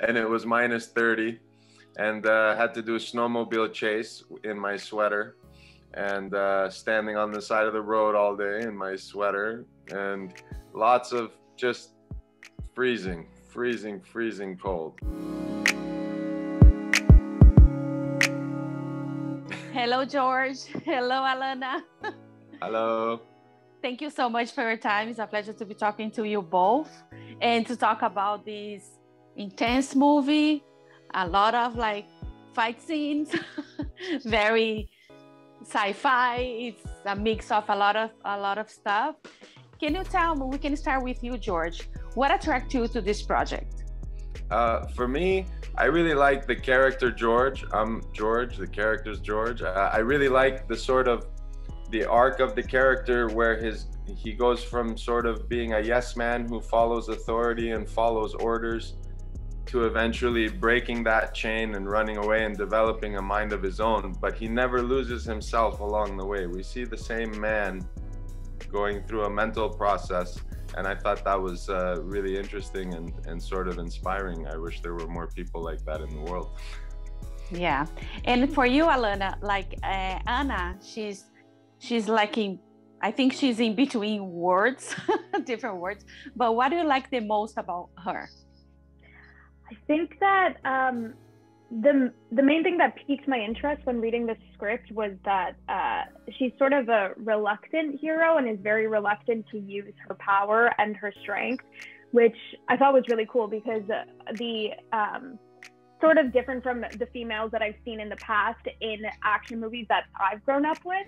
and it was minus 30 and uh, had to do a snowmobile chase in my sweater and uh, standing on the side of the road all day in my sweater and lots of just freezing, freezing, freezing cold. Hello, George. Hello, Alanna. Hello. Thank you so much for your time. It's a pleasure to be talking to you both and to talk about this intense movie. A lot of like fight scenes, very sci-fi. It's a mix of a lot of a lot of stuff. Can you tell me? We can start with you, George. What attracted you to this project? Uh, for me, I really like the character George. I'm George. The character's George. Uh, I really like the sort of the arc of the character where his he goes from sort of being a yes man who follows authority and follows orders to eventually breaking that chain and running away and developing a mind of his own but he never loses himself along the way. We see the same man going through a mental process and i thought that was uh, really interesting and, and sort of inspiring. I wish there were more people like that in the world. Yeah. And for you alanna like uh, anna she's she's like in i think she's in between words different words but what do you like the most about her i think that um the the main thing that piqued my interest when reading the script was that uh, she's sort of a reluctant hero and is very reluctant to use her power and her strength, which I thought was really cool because the um, sort of different from the females that I've seen in the past in action movies that I've grown up with.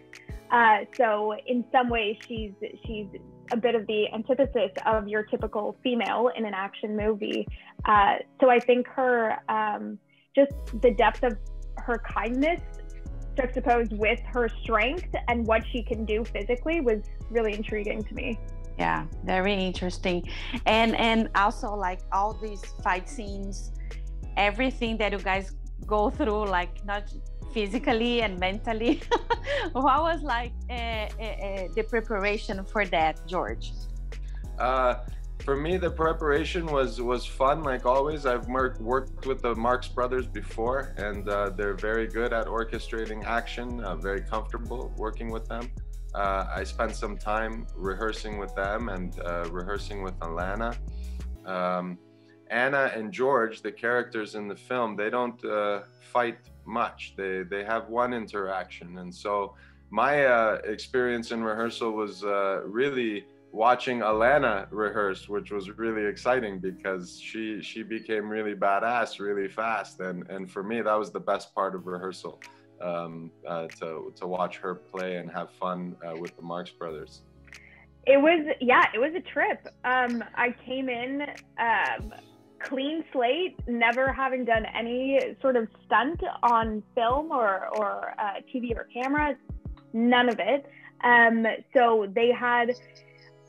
Uh, so in some ways, she's she's a bit of the antithesis of your typical female in an action movie. Uh, so I think her um, just the depth of her kindness juxtaposed with her strength and what she can do physically was really intriguing to me yeah very interesting and and also like all these fight scenes everything that you guys go through like not physically and mentally. What was like uh, uh, the preparation for that george? Uh, for me the preparation was was fun like always. I've worked with the marx brothers before and uh, they're very good at orchestrating action uh, very comfortable working with them. I spent some time rehearsing with them and rehearsing with alanna. Um, anna and george the characters in the film they don't uh, fight much they they have one interaction and so my uh, experience in rehearsal was uh, really watching Alanna rehearse, which was really exciting because she she became really badass really fast, and and for me that was the best part of rehearsal, um, uh, to to watch her play and have fun uh, with the Marx Brothers. It was yeah, it was a trip. Um, I came in. Um, clean slate, never having done any sort of stunt on film or, or uh, TV or camera, none of it. Um, so they had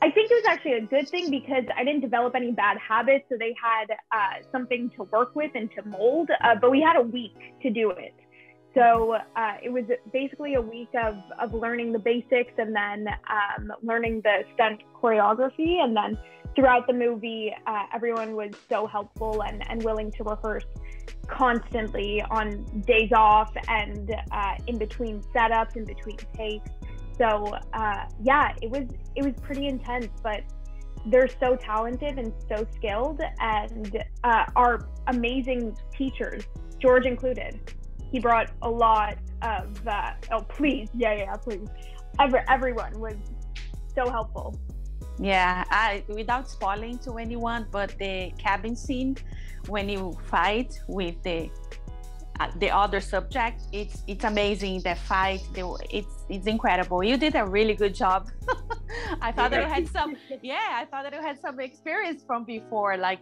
I think it was actually a good thing because I didn't develop any bad habits. So they had uh, something to work with and to mold, uh, but we had a week to do it. So uh, it was basically a week of, of learning the basics and then um, learning the stunt choreography. And then throughout the movie, uh, everyone was so helpful and, and willing to rehearse constantly on days off and uh, in between setups, in between takes. So uh, yeah, it was it was pretty intense, but they're so talented and so skilled, and uh, are amazing teachers, George included. He brought a lot of uh, oh please yeah yeah please, Every, everyone was so helpful. Yeah, I without spoiling to anyone, but the cabin scene when you fight with the uh, the other subject it's it's amazing the fight the, it's it's incredible. You did a really good job. I thought that you had some yeah i thought that you had some experience from before like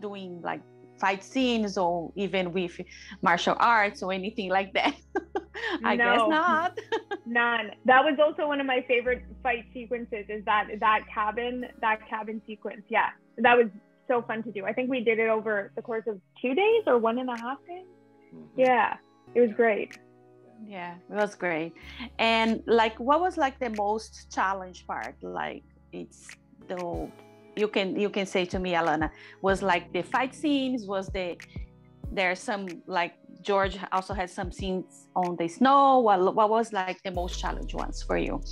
doing like fight scenes or even with martial arts or anything like that. I no, guess not none that was also one of my favorite fight sequences is that that cabin that cabin sequence yeah that was so fun to do i think we did it over the course of two days or one and a half days Mm-hmm. Yeah, it was great. Yeah, it was great. And like, what was like the most challenge part? Like, it's the you can you can say to me, Alanna, was like the fight scenes, was the there's some like George also had some scenes on the snow. What what was like the most challenge ones for you?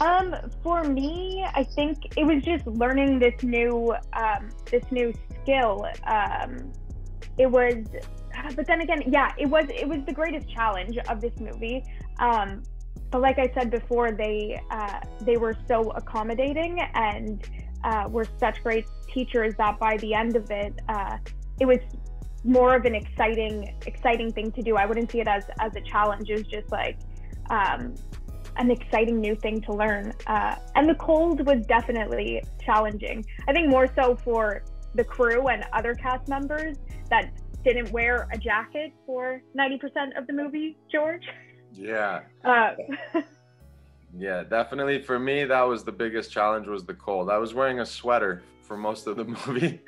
Um, for me, I think it was just learning this new um, this new skill. Um, it was, but then again, yeah, it was it was the greatest challenge of this movie. Um, but like I said before, they uh, they were so accommodating and uh, were such great teachers that by the end of it, uh, it was more of an exciting exciting thing to do. I wouldn't see it as as a challenge. It was just like um, an exciting new thing to learn. Uh, and the cold was definitely challenging. I think more so for the crew and other cast members that didn't wear a jacket for 90% of the movie, George. Yeah. Uh, yeah, definitely. For me, that was the biggest challenge was the cold. I was wearing a sweater for most of the movie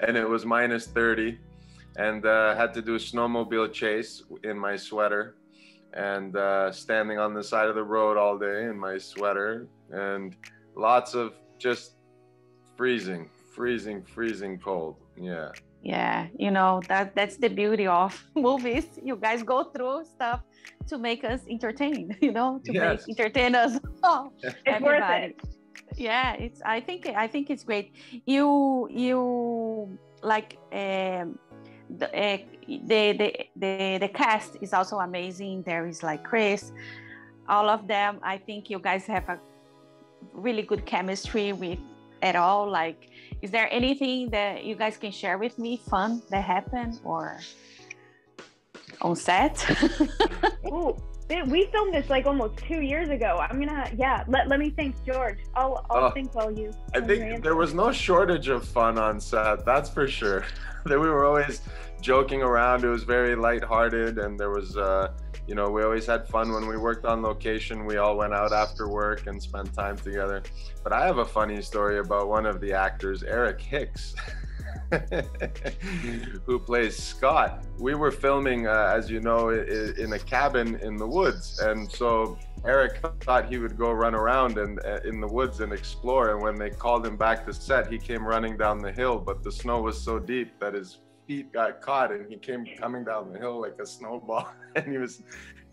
and it was minus 30 and uh, had to do a snowmobile chase in my sweater and uh, standing on the side of the road all day in my sweater and lots of just freezing freezing freezing cold. Yeah. Yeah you know that that's the beauty of movies. You guys go through stuff to make us entertain you know to yes. make entertain us. Oh, it's everybody. worth it. Yeah it's i think i think it's great. You you like um the, uh, the, the, the, the cast is also amazing. There is like Chris, all of them. I think you guys have a really good chemistry with at all. Like, is there anything that you guys can share with me, fun that happened or on set? We filmed this like almost two years ago. I'm gonna, yeah. Let, let me thank George. I'll, I'll uh, think while you. I think there was no shortage of fun on set. That's for sure. that we were always joking around. It was very lighthearted, and there was, uh, you know, we always had fun when we worked on location. We all went out after work and spent time together. But I have a funny story about one of the actors, Eric Hicks. who plays Scott. We were filming, uh, as you know, in a cabin in the woods, and so Eric thought he would go run around and uh, in the woods and explore. And when they called him back to set, he came running down the hill, but the snow was so deep that his feet got caught, and he came coming down the hill like a snowball, and he was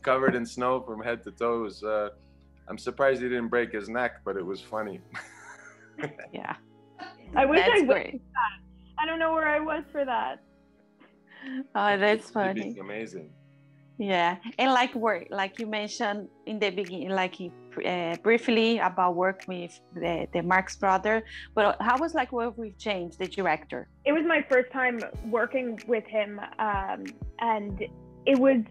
covered in snow from head to toes. Uh, I'm surprised he didn't break his neck, but it was funny. yeah. I wish That's I would. I don't know where I was for that. Oh, that's funny. Amazing. Yeah, and like work, like you mentioned in the beginning, like uh, briefly about work with the, the Marx brother. But how was like work with James, the director? It was my first time working with him, um, and it was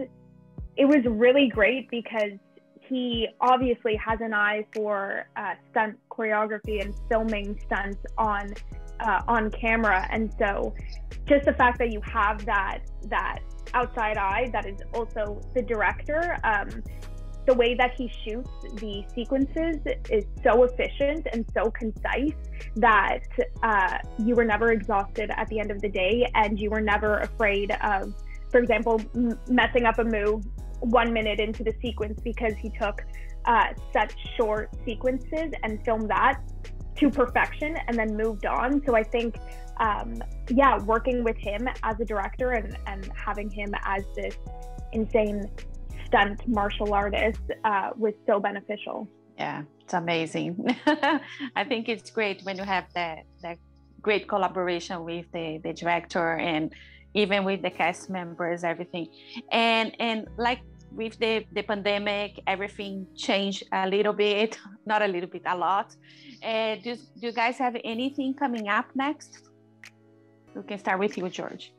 it was really great because he obviously has an eye for uh, stunt choreography and filming stunts on uh, on camera. And so just the fact that you have that that outside eye that is also the director um, the way that he shoots the sequences is so efficient and so concise that uh, you were never exhausted at the end of the day and you were never afraid of for example m- messing up a move one minute into the sequence because he took uh, such short sequences and filmed that to perfection and then moved on. So I think, um, yeah, working with him as a director and, and having him as this insane stunt martial artist uh, was so beneficial. Yeah, it's amazing. I think it's great when you have that that great collaboration with the, the director and even with the cast members, everything. And and like with the, the pandemic, everything changed a little bit, not a little bit, a lot. Uh, do, do you guys have anything coming up next? We can start with you, George.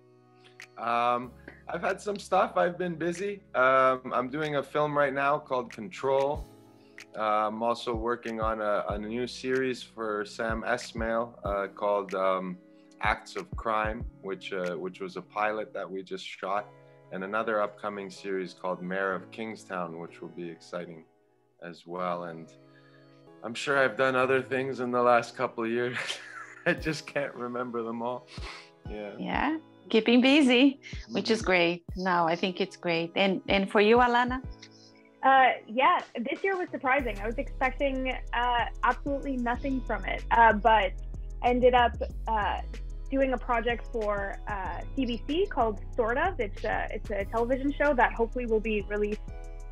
Um, I've had some stuff. I've been busy. Um, I'm doing a film right now called Control. Uh, I'm also working on a, a, new series for Sam Esmail uh, called um, Acts of Crime, which uh, which was a pilot that we just shot and another upcoming series called Mayor of Kingstown, which will be exciting as well. And I'm sure I've done other things in the last couple of years. I just can't remember them all. Yeah. Yeah. Keeping busy, which is great. No, I think it's great. And and for you, Alanna? Uh, yeah, this year was surprising. I was expecting uh, absolutely nothing from it, uh, but ended up uh, doing a project for uh, CBC called Sort of. It's a, it's a television show that hopefully will be released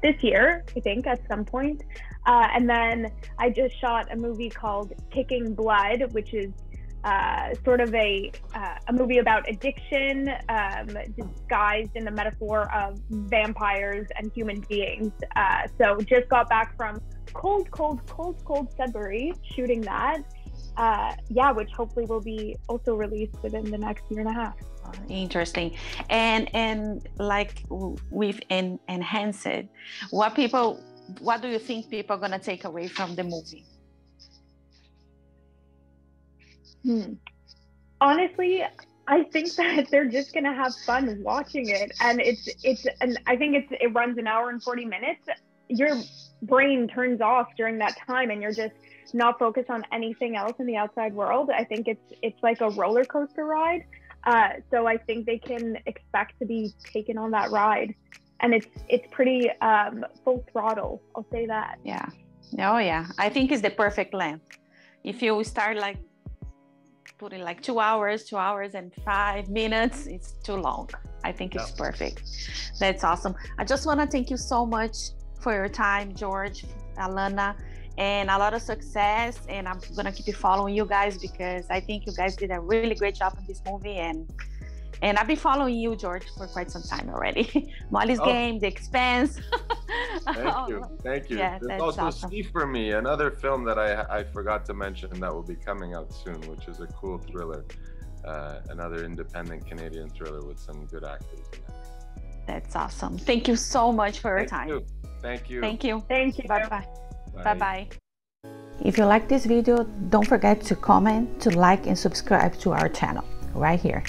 this year, I think, at some point. Uh, and then I just shot a movie called Kicking Blood, which is uh, sort of a uh, a movie about addiction, um, disguised in the metaphor of vampires and human beings. Uh, so just got back from cold, cold, cold, cold Sudbury shooting that. Uh, yeah, which hopefully will be also released within the next year and a half. Interesting, and and like we've en- enhanced it. What people, what do you think people are gonna take away from the movie? Hmm. Honestly, I think that they're just gonna have fun watching it, and it's it's and I think it's it runs an hour and forty minutes. Your brain turns off during that time, and you're just not focused on anything else in the outside world. I think it's it's like a roller coaster ride. Uh, so I think they can expect to be taken on that ride, and it's it's pretty um, full throttle. I'll say that. Yeah. Oh yeah. I think it's the perfect length. If you start like putting like two hours, two hours and five minutes, it's too long. I think it's yeah. perfect. That's awesome. I just want to thank you so much for your time, George, Alanna and a lot of success. And I'm gonna keep following you guys because I think you guys did a really great job in this movie. And and I've been following you, George, for quite some time already. Molly's oh. Game, The Expanse. Thank you, thank you. Yeah, There's also awesome. See for Me, another film that I I forgot to mention that will be coming out soon, which is a cool thriller, uh, another independent Canadian thriller with some good actors in it. That's awesome. Thank you so much for Thank your time. You. Thank you. Thank you. Thank you. Bye bye. Bye-bye. If you like this video, don't forget to comment, to like and subscribe to our channel right here.